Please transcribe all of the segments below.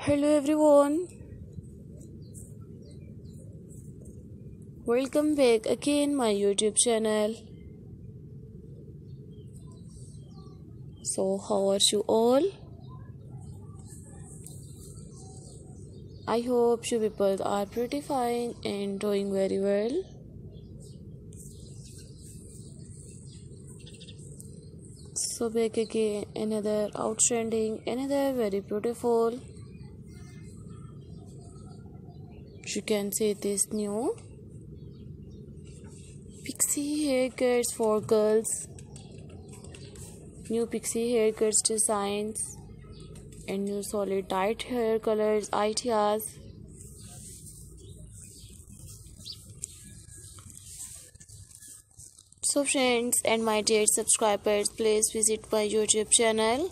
Hello everyone. Welcome back again my YouTube channel. So how are you all? I hope you people are pretty fine and doing very well. So back again another outstanding, another very beautiful you can say this new pixie haircuts for girls. New pixie haircuts designs and new solid tight hair colors ideas. So friends and my dear subscribers please visit my youtube channel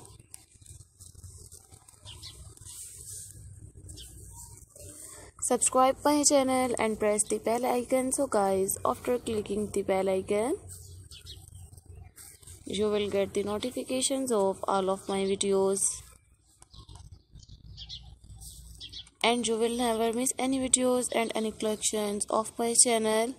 subscribe my channel and press the bell icon. So guys after clicking the bell icon you will get the notifications of all of my videos. And you will never miss any videos and any collections of my channel.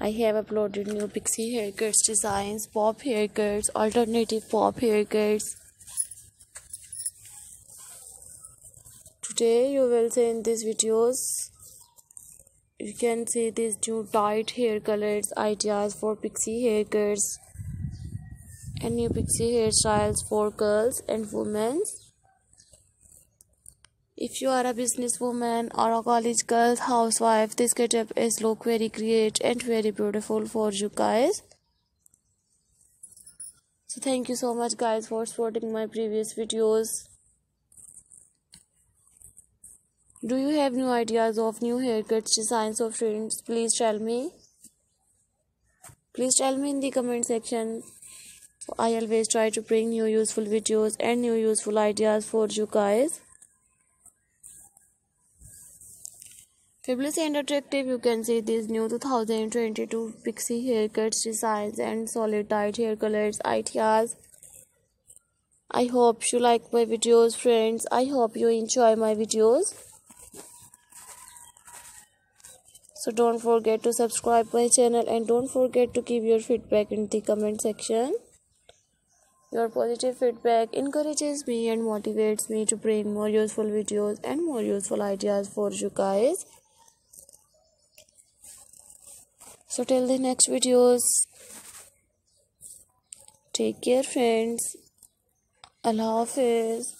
I have uploaded new pixie haircuts designs, bob haircuts, alternative bob haircuts, today you will see in these videos you can see these new tight hair colors ideas for pixie haircuts and new pixie hairstyles for girls and women. If you are a businesswoman or a college girl housewife this getup is look very great and very beautiful for you guys. So thank you so much guys for supporting my previous videos do you have new ideas of new haircuts designs or trends? Please tell me. Please tell me in the comment section. I always try to bring new useful videos and new useful ideas for you guys. Fabulous and attractive, you can see these new 2022 pixie haircuts designs and solid tight hair colors ideas. I hope you like my videos friends. I hope you enjoy my videos. So don't forget to subscribe my channel and don't forget to give your feedback in the comment section. Your positive feedback encourages me and motivates me to bring more useful videos and more useful ideas for you guys. So till the next videos take care friends. Allah hafiz